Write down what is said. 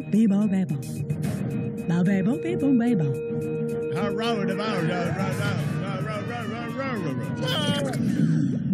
Bow bow, bee bow bear bow. Bow bear bow, bee bow bear bow. Boy bear.